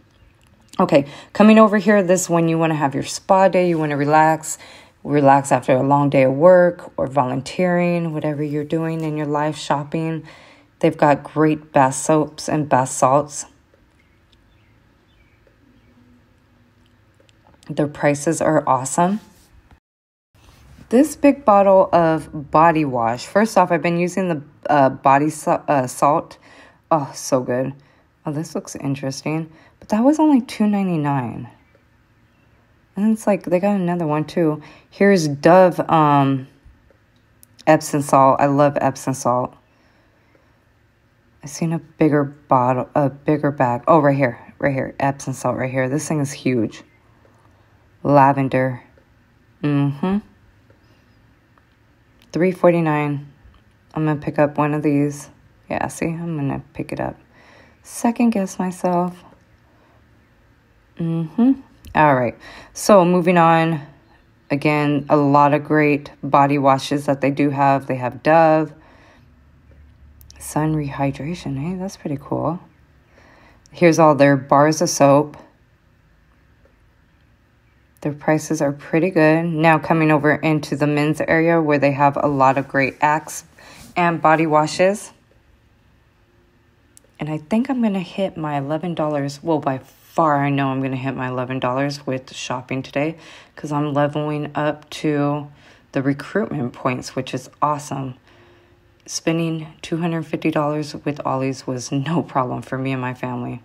Okay, coming over here, this one, you want to have your spa day, you want to relax relax after a long day of work or volunteering, whatever you're doing in your life, shopping. They've got great bath soaps and bath salts. Their prices are awesome. This big bottle of body wash. First off, I've been using the uh, body uh, salt. Oh, so good. Oh, this looks interesting. But that was only two ninety nine. And it's like they got another one too. Here's Dove um Epsom salt. I love Epsom salt. I seen a bigger bottle, a bigger bag. Oh, right here, right here, Epsom salt, right here. This thing is huge. Lavender. Mm-hmm. Three forty nine. I'm gonna pick up one of these. Yeah, see, I'm gonna pick it up. Second guess myself. Mm-hmm. All right. So moving on. Again, a lot of great body washes that they do have. They have Dove, Sun Rehydration. Hey, that's pretty cool. Here's all their bars of soap. Their prices are pretty good. Now coming over into the men's area where they have a lot of great Axe and body washes. And I think I'm going to hit my $11. Well, by far, I know I'm going to hit my $11 with shopping today because I'm leveling up to the recruitment points, which is awesome. Spending $250 with Ollie's was no problem for me and my family.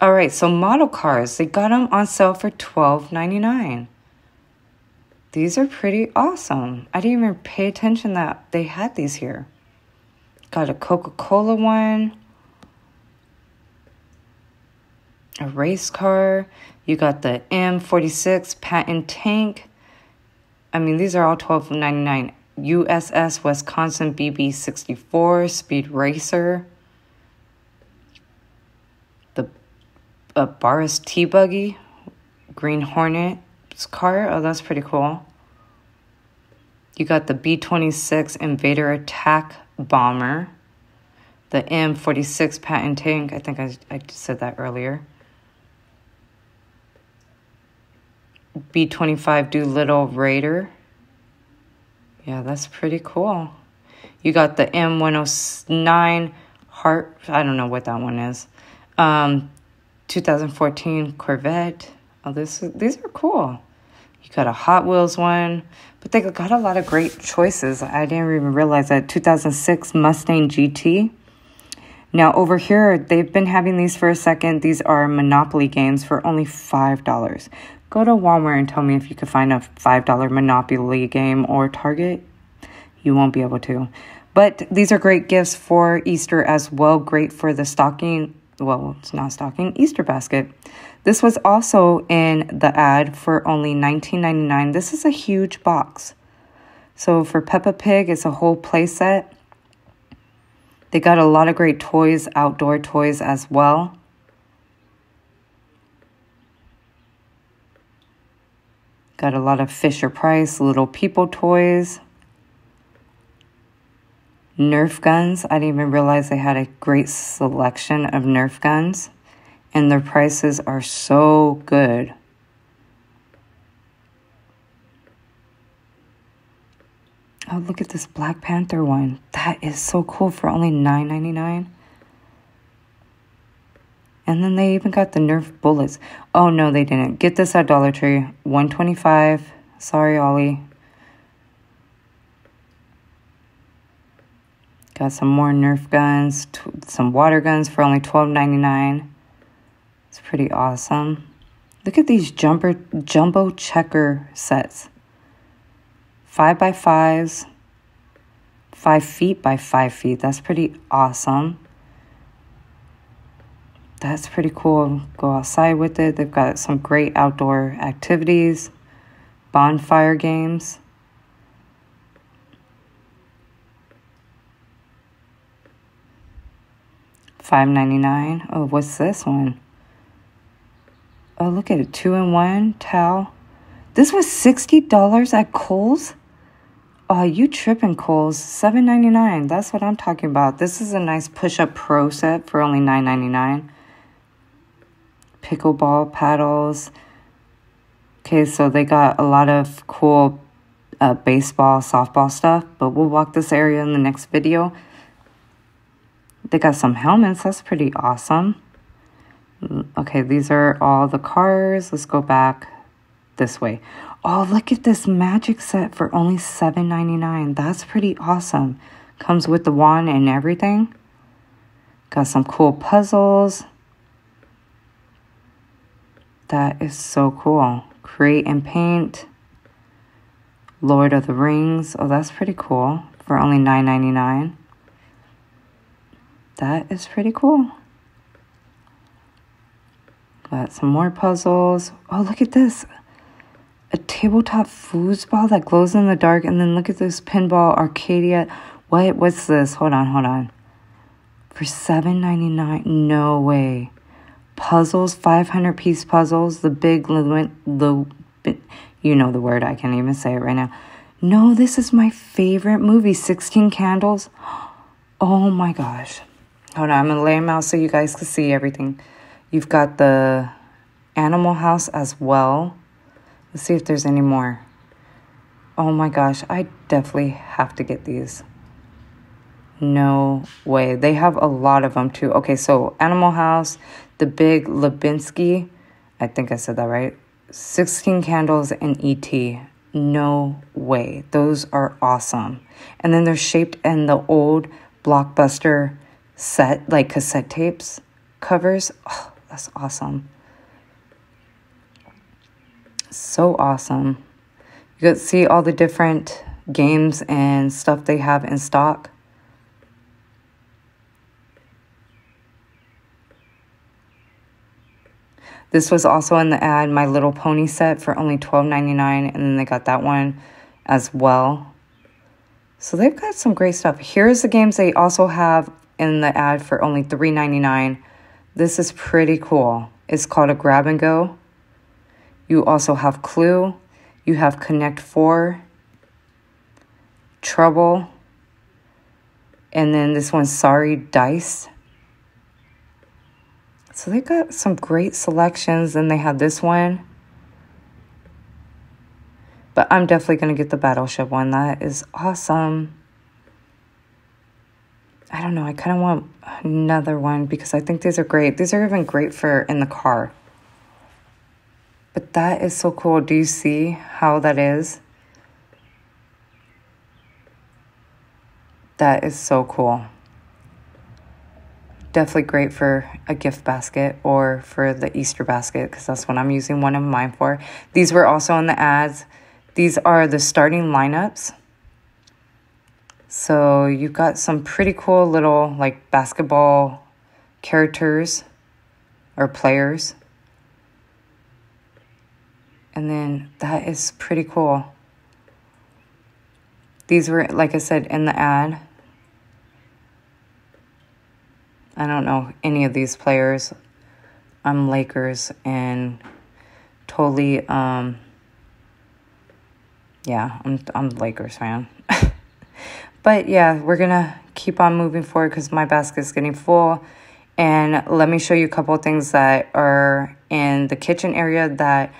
All right, so model cars, they got them on sale for $12.99. These are pretty awesome. I didn't even pay attention that they had these here. Got a Coca Cola one, a race car. You got the M46 Patton tank. I mean, these are all twelve ninety nine. USS Wisconsin BB 64 Speed Racer. The uh, Barris T Buggy, Green Hornet car. Oh, that's pretty cool. You got the B 26 Invader Attack Bomber, the M 46 Patton tank. I think I, I said that earlier. B 25 Doolittle Raider. Yeah, that's pretty cool. You got the M109 Heart. I don't know what that one is. Um, 2014 Corvette. Oh, this these are cool. You got a Hot Wheels one, but they got a lot of great choices. I didn't even realize that 2006 Mustang GT. Now over here, they've been having these for a second. These are Monopoly games for only five dollars. Go to Walmart and tell me if you could find a five dollar Monopoly game or Target. You won't be able to. But these are great gifts for Easter as well. Great for the stocking. Well, it's not stocking, Easter basket. This was also in the ad for only $19.99. This is a huge box. So for Peppa Pig, it's a whole playset. They got a lot of great toys, outdoor toys as well. Got a lot of Fisher Price little people toys. Nerf guns. I didn't even realize they had a great selection of Nerf guns and their prices are so good. Oh, look at this Black Panther one. That is so cool for only $9.99. And then they even got the Nerf bullets. Oh no, they didn't. Get this at Dollar Tree. 125. Sorry, Ollie. Got some more Nerf guns, some water guns for only $12.99. It's pretty awesome. Look at these jumper jumbo checker sets. Five by fives, five feet by five feet. That's pretty awesome. That's pretty cool. Go outside with it. They've got some great outdoor activities, bonfire games. Five ninety nine. Oh, what's this one? Oh, look at it. Two in one towel. This was $60 at Kohl's? Oh, you tripping, Kohl's. Seven ninety nine. That's what I'm talking about. This is a nice push-up pro set for only nine ninety nine. Pickleball paddles. Okay, so they got a lot of cool uh, baseball, softball stuff, but we'll walk this area in the next video. They got some helmets. That's pretty awesome. Okay, these are all the cars. Let's go back this way. Oh, look at this magic set for only $7.99. That's pretty awesome. Comes with the wand and everything. Got some cool puzzles. That is so cool. Create and paint. Lord of the Rings. Oh, that's pretty cool. For only $9.99. That is pretty cool. Got some more puzzles. Oh, look at this. A tabletop foosball that glows in the dark. And then look at this pinball Arcadia. What? What's this? Hold on, hold on. For $7.99? No way. Puzzles, 500 piece puzzles. The big, the, you know the word. I can't even say it right now. No, this is my favorite movie, 16 Candles. Oh my gosh. Hold on, I'm to lay them out so you guys can see everything. You've got the Animal House as well. Let's see if there's any more. Oh my gosh, I definitely have to get these. No way. They have a lot of them too. Okay, so Animal House, the Big Lebowski. I think I said that right. 16 Candles and ET. No way. Those are awesome. And then they're shaped in the old blockbuster set, like cassette tapes covers. Oh, that's awesome. So awesome. You could see all the different games and stuff they have in stock. This was also in the ad, My Little Pony set for only $12.99, and then they got that one as well. So they've got some great stuff. Here's the games they also have in the ad for only $3.99. This is pretty cool. It's called a grab and go. You also have Clue. You have Connect 4, Trouble, and then this one's Sorry Dice. So they got some great selections. Then they had this one. But I'm definitely going to get the Battleship one. That is awesome. I don't know. I kind of want another one because I think these are great. These are even great for in the car. But that is so cool. Do you see how that is? That is so cool definitely great for a gift basket or for the Easter basket because that's what I'm using one of mine for. These were also in the ads. These are the starting lineups. So you've got some pretty cool little like basketball characters or players. And then that is pretty cool. These were, like I said, in the ad. I don't know any of these players. I'm Lakers and totally um yeah, I'm I'm Lakers fan. but yeah, we're going to keep on moving forward cuz my basket's getting full. And let me show you a couple things that are in the kitchen area that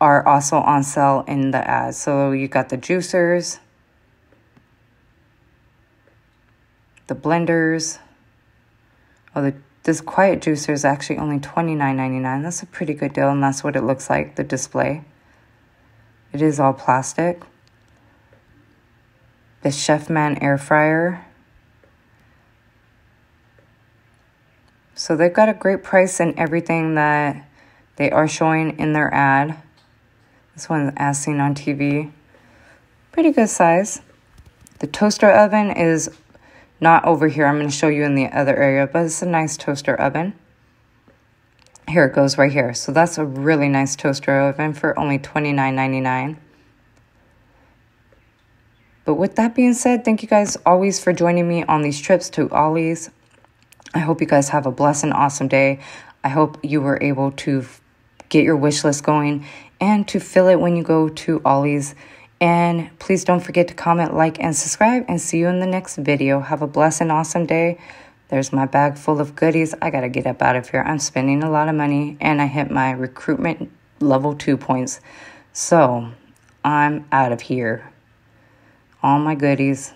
are also on sale in the ads. So you got the juicers, the blenders, Oh, this quiet juicer is actually only $29.99. That's a pretty good deal, and that's what it looks like, the display. It is all plastic. The Chefman air fryer. So they've got a great price and everything that they are showing in their ad. This one's as seen on TV. Pretty good size. The toaster oven is not over here. I'm going to show you in the other area, but it's a nice toaster oven. Here it goes right here. So that's a really nice toaster oven for only $29.99. But with that being said, thank you guys always for joining me on these trips to Ollie's. I hope you guys have a blessed and awesome day. I hope you were able to get your wish list going and to fill it when you go to Ollie's. And please don't forget to comment, like, and subscribe. And see you in the next video. Have a blessed and awesome day. There's my bag full of goodies. I got to get up out of here. I'm spending a lot of money and I hit my recruitment level two points. So I'm out of here. All my goodies.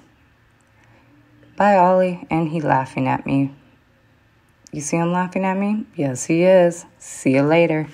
Bye, Ollie. And he laughing at me. You see him laughing at me? Yes, he is. See you later.